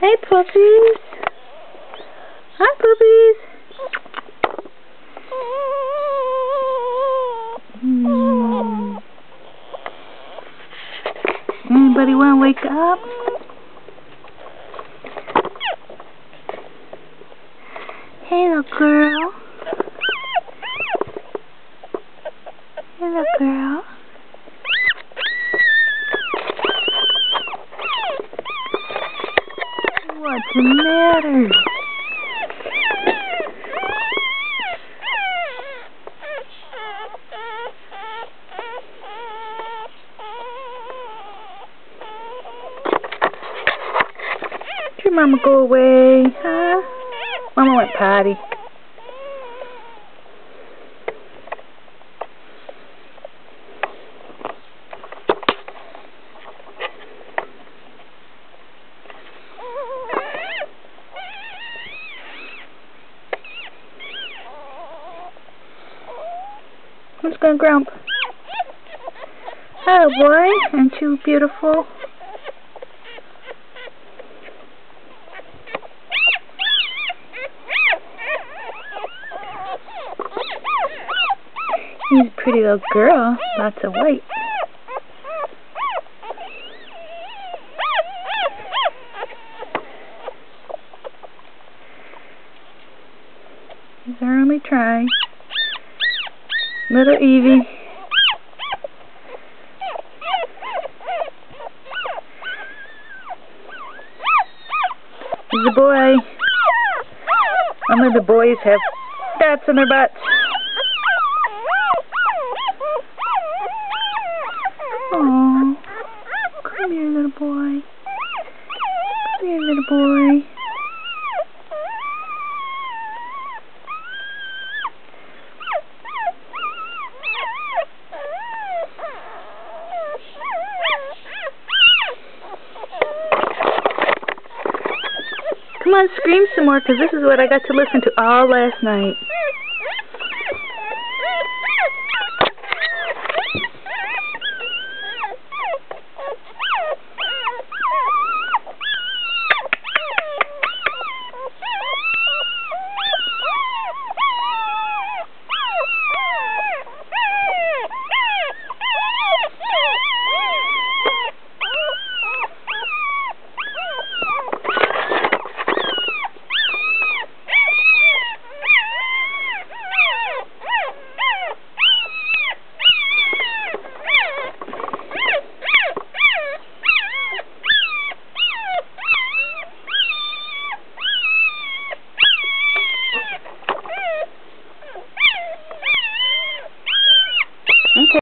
Hey, puppies. Hi, puppies. Hmm. Anybody want to wake up? Hey, little girl. Hey, little girl. What's the matter? Did your mama go away, huh? Mama went potty. Who's gonna grump? Hello, boy. Aren't you beautiful? He's a pretty little girl. Lots of white. He's our only try. Little Evie. He's a boy. Some of the boys have dots on their butts. Aww. Come here, little boy. Come here, little boy. Come on, scream some more, because this is what I got to listen to all last night.